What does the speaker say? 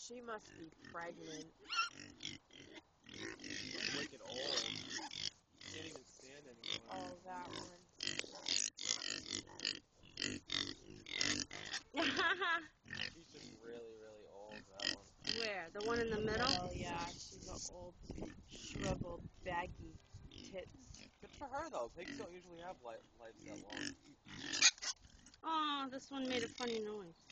She must be pregnant. Wicked old. Can't even stand anymore. Oh, that one. She's just really, really old, that one. Where? The one in the middle? Oh, yeah, she's an old, shriveled, baggy tits. Good for her, though. Pigs don't usually have li lives that long. Oh, this one made a funny noise.